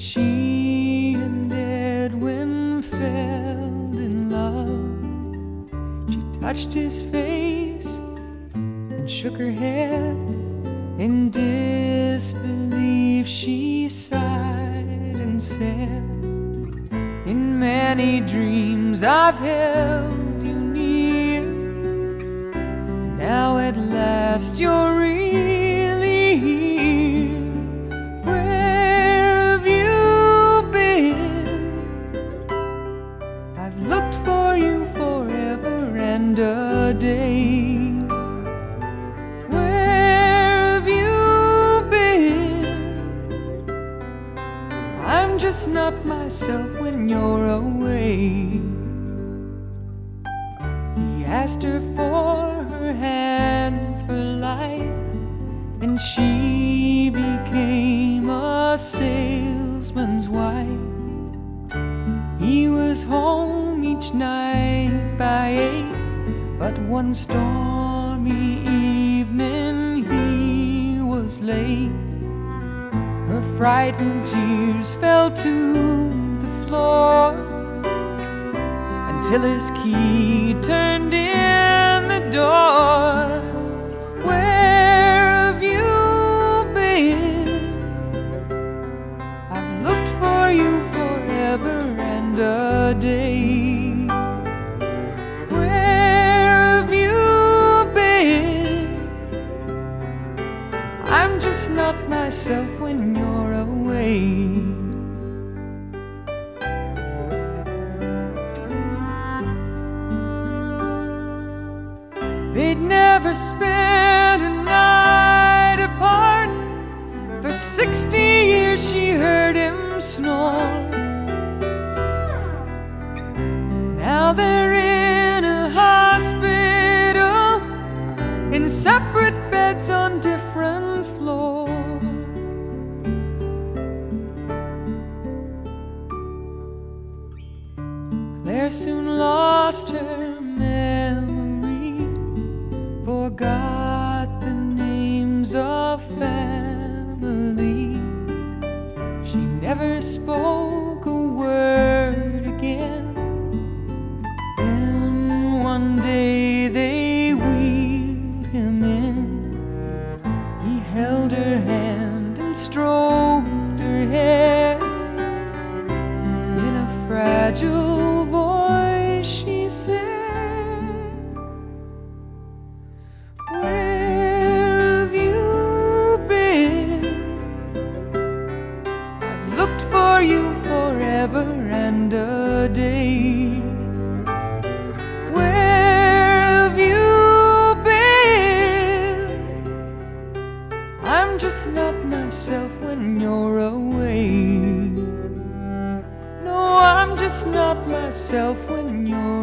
she and Edwin fell in love. She touched his face and shook her head in disbelief. She sighed and said, In many dreams I've held you near. Now at last you're really and a day. Where have you been? I'm just not myself when you're away. He asked her for her hand for life, and she became a salesman's wife. He was home each night by eight, but one stormy evening he was late. Her frightened tears fell to the floor until his key turned in the door. Where have you been? I've looked for you forever and a day. Myself when you're away. They'd never spend a night apart. For 60 years she heard him snore. Now they're in a hospital, in separate beds on different Claire soon lost her memory, forgot the names of family. She never spoke a word again. Then one day they wheeled him in. He held her hand and stroked her hair. In a fragile forever and a day. Where have you been? I'm just not myself when you're away. No, I'm just not myself when you're.